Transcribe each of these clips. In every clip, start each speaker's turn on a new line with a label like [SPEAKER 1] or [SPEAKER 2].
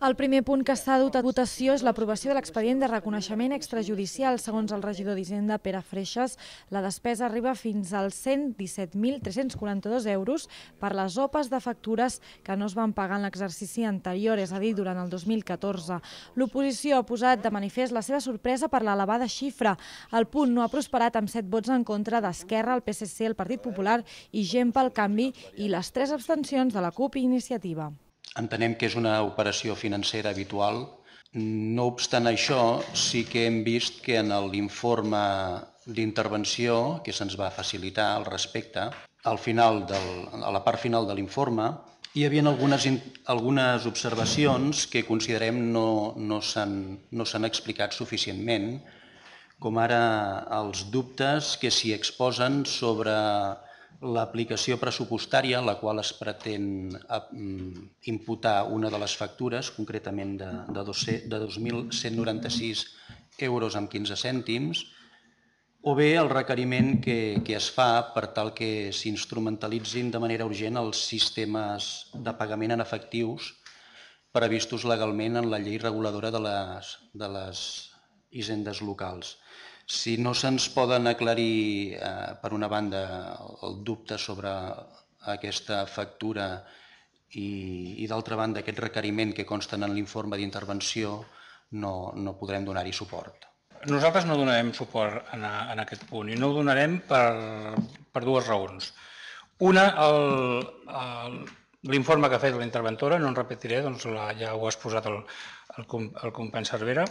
[SPEAKER 1] El primer punt que està dut a votació és l'aprovació de l'expedient de reconeixement extrajudicial. Segons el regidor d'Hisenda, Pere Freixas, la despesa arriba fins als 117.342 euros per les opes de factures que no es van pagar en l'exercici anterior, és a dir, durant el 2014. L'oposició ha posat de manifest la seva sorpresa per l'elevada xifra. El punt no ha prosperat amb set vots en contra d'Esquerra, el PSC, el Partit Popular i Gent pel Canvi i les tres abstencions de la CUP i Iniciativa.
[SPEAKER 2] Entenem que és una operació financera habitual. No obstant això, sí que hem vist que en l'informe d'intervenció que se'ns va facilitar al respecte, al final del, a la part final de l'informe, hi havia algunes, algunes observacions que considerem no, no s'han no explicat suficientment, com ara els dubtes que s'hi exposen sobre l'aplicació pressupostària en la qual es pretén mm, imputar una de les factures, concretament de, de, de 2.196 euros amb 15 cèntims, o bé el requeriment que, que es fa per tal que s'instrumentalitzin de manera urgent els sistemes de pagament en efectius previstos legalment en la llei reguladora de de les hisendes locals. Si no se'ns poden aclarir, eh, per una banda, el dubte sobre aquesta factura i, i d'altra banda, aquest requeriment que consten en l'informe d'intervenció, no, no podrem donar-hi suport.
[SPEAKER 3] Nosaltres no donarem suport en, en aquest punt i no ho donarem per, per dues raons. Una, l'informe que ha fet la interventora, no en repetiré, doncs la, ja ho ha exposat el, el, el company Cervera,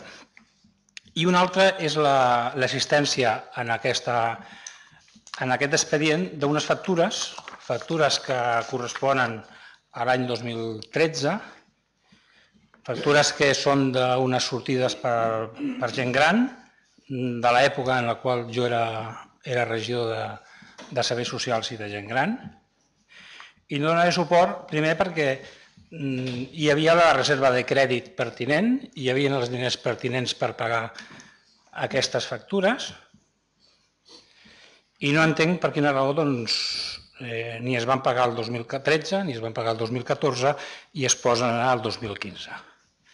[SPEAKER 3] i una altra és l'assistència la, en, aquesta, en aquest expedient d'unes factures, factures que corresponen a l'any 2013, factures que són d'unes sortides per, per gent gran, de l'època en la qual jo era, era regidor de, de serveis socials i de gent gran, i no donaré suport, primer perquè hi havia la reserva de crèdit pertinent, hi havia els diners pertinents per pagar aquestes factures i no entenc per quina raó doncs, eh, ni es van pagar el 2013 ni es van pagar el 2014 i es posen al 2015.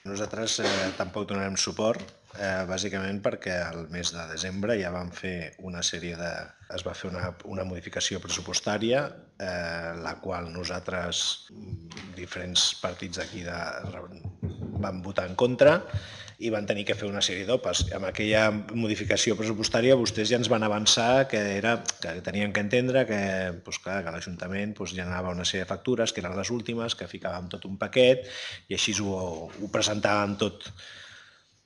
[SPEAKER 4] Nosaltres eh, tampoc donarem suport eh, bàsicament perquè al mes de desembre ja vam fer una sèrie de... es va fer una, una modificació pressupostària, eh, la qual nosaltres, diferents partits d'aquí de, van votar en contra i van tenir que fer una sèrie d'opes. Amb aquella modificació pressupostària vostès ja ens van avançar que, era, que tenien que entendre que, doncs clar, que l'Ajuntament doncs, generava una sèrie de factures, que eren les últimes, que ficàvem tot un paquet i així ho, ho presentàvem tot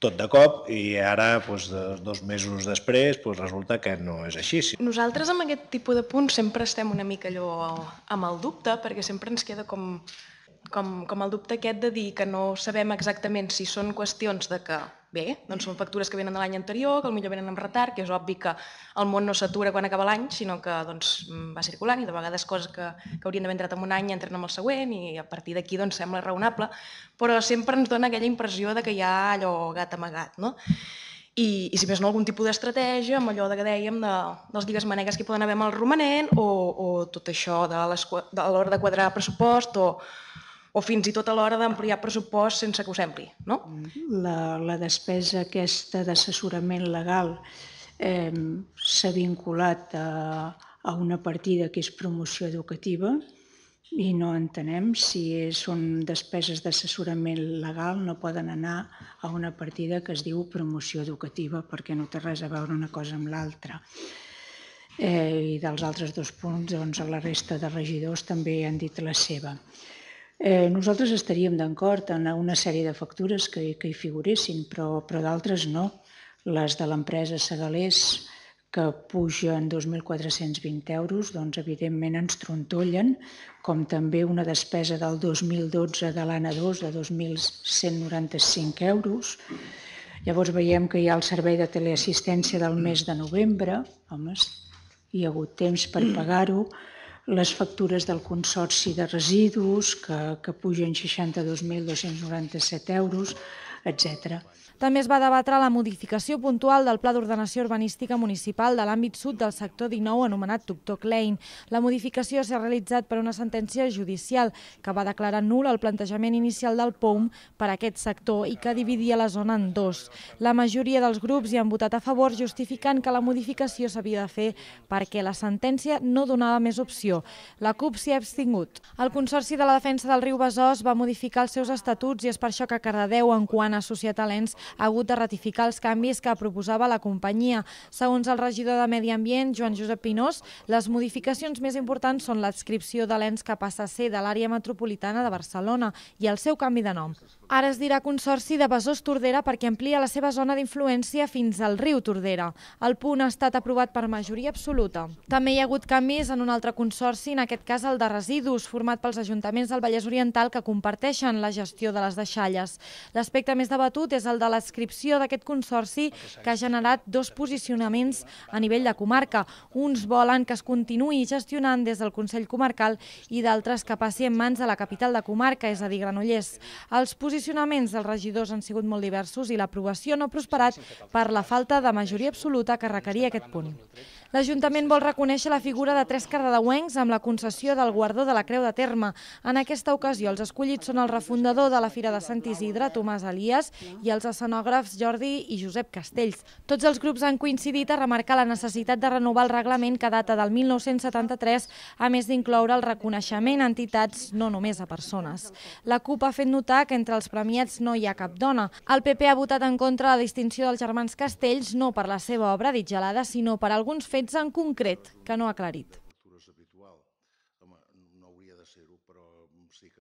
[SPEAKER 4] tot de cop i ara, doncs, dos mesos després, doncs, resulta que no és així.
[SPEAKER 5] Nosaltres amb aquest tipus de punts sempre estem una mica allò amb el dubte, perquè sempre ens queda com com, com el dubte aquest de dir que no sabem exactament si són qüestions de que, bé, doncs són factures que venen de l'any anterior, que potser venen amb retard, que és obvi que el món no s'atura quan acaba l'any, sinó que doncs, va circulant i de vegades coses que, que haurien d'haver entrat en un any entren en el següent i a partir d'aquí doncs, sembla raonable, però sempre ens dona aquella impressió de que hi ha allò gat amagat, no? I, i si més no algun tipus d'estratègia amb allò de que dèiem de, dels digues manegues que poden haver amb el romanent o, o tot això de l'hora de quadrar pressupost o, o fins i tot a l'hora d'ampliar pressupost sense que ho sembli, no?
[SPEAKER 6] La, la despesa aquesta d'assessorament legal eh, s'ha vinculat a, a una partida que és promoció educativa i no entenem si són despeses d'assessorament legal no poden anar a una partida que es diu promoció educativa perquè no té res a veure una cosa amb l'altra. Eh, I dels altres dos punts, doncs, la resta de regidors també han dit la seva. Eh, nosaltres estaríem d'acord en una sèrie de factures que, que hi figuressin, però, però d'altres no. Les de l'empresa Segalés, que pugen 2.420 euros, doncs evidentment ens trontollen, com també una despesa del 2012 de l'ANA 2 de 2.195 euros. Llavors veiem que hi ha el servei de teleassistència del mes de novembre, home, hi ha hagut temps per pagar-ho, les factures del Consorci de Residus, que, que pugen 62.297 euros, etc.
[SPEAKER 1] També es va debatre la modificació puntual del Pla d'Ordenació Urbanística Municipal de l'àmbit sud del sector 19 anomenat Tuktok Lane. La modificació s'ha realitzat per una sentència judicial que va declarar nul el plantejament inicial del POUM per a aquest sector i que dividia la zona en dos. La majoria dels grups hi han votat a favor justificant que la modificació s'havia de fer perquè la sentència no donava més opció. La CUP s'hi ha abstingut. El Consorci de la Defensa del Riu Besòs va modificar els seus estatuts i és per això que Cardedeu, en quant a Societat Talents, ha hagut de ratificar els canvis que proposava la companyia. Segons el regidor de Medi Ambient, Joan Josep Pinós, les modificacions més importants són l'adscripció de l'ENS que passa a ser de l'àrea metropolitana de Barcelona i el seu canvi de nom. Ara es dirà Consorci de Besòs Tordera perquè amplia la seva zona d'influència fins al riu Tordera. El punt ha estat aprovat per majoria absoluta. També hi ha hagut canvis en un altre consorci, en aquest cas el de residus, format pels ajuntaments del Vallès Oriental que comparteixen la gestió de les deixalles. L'aspecte més debatut és el de l'adscripció d'aquest consorci que ha generat dos posicionaments a nivell de comarca. Uns volen que es continuï gestionant des del Consell Comarcal i d'altres que passi en mans de la capital de comarca, és a dir, Granollers. Els posicionaments dels regidors han sigut molt diversos i l'aprovació no ha prosperat per la falta de majoria absoluta que requeria aquest punt. L'Ajuntament vol reconèixer la figura de tres cardedeuencs amb la concessió del guardó de la Creu de Terme. En aquesta ocasió, els escollits són el refundador de la Fira de Sant Isidre, Tomàs Elias, i els escenògrafs Jordi i Josep Castells. Tots els grups han coincidit a remarcar la necessitat de renovar el reglament que data del 1973, a més d'incloure el reconeixement a entitats, no només a persones. La CUP ha fet notar que entre els premiats no hi ha cap dona. El PP ha votat en contra la distinció dels germans Castells no per la seva obra dit gelada, sinó per alguns fets en concret que no ha aclarit.